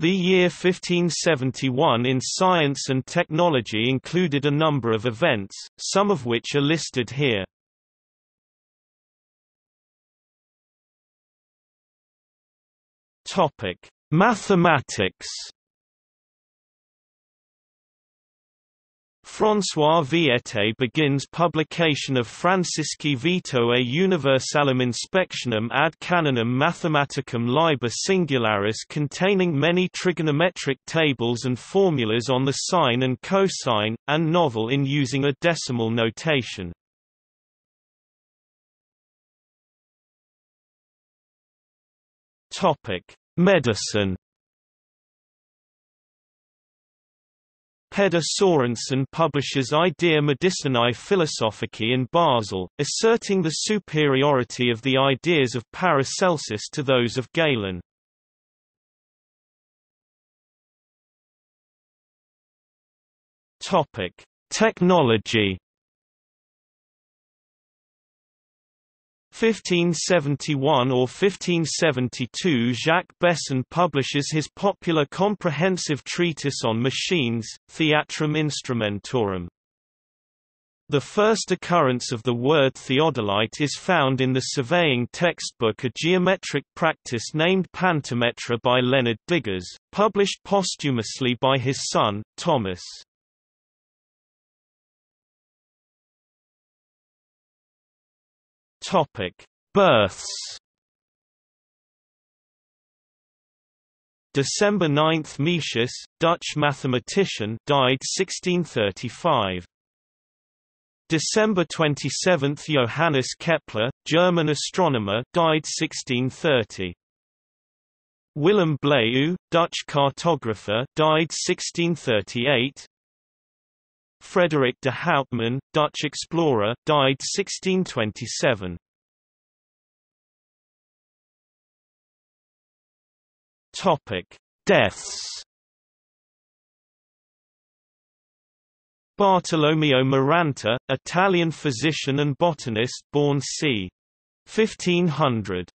The year 1571 in science and technology included a number of events, some of which are listed here. Topic: Mathematics François Viète begins publication of Francisci Vietaei Universalium Inspectionum ad Canonem Mathematicum Liber Singularis containing many trigonometric tables and formulas on the sine and cosine, and novel in using a decimal notation. Medicine Peder Sorensen publishes Idea Medicinae Philosophicae in Basel, asserting the superiority of the ideas of Paracelsus to those of Galen. Topic: Technology 1571 or 1572 Jacques Besson publishes his popular comprehensive treatise on machines, Theatrum Instrumentorum. The first occurrence of the word theodolite is found in the surveying textbook A Geometric Practice named Pantometria by Leonard Digges, published posthumously by his son, Thomas. Topic: Births. December 9 Metius, Dutch mathematician, died 1635. December 27 Johannes Kepler, German astronomer, died 1630. Willem Blaeu, Dutch cartographer, died 1638. Frederick de Houtman, Dutch explorer, died 1627. Topic: Deaths. Bartolomeo Maranta, Italian physician and botanist, born c. 1500.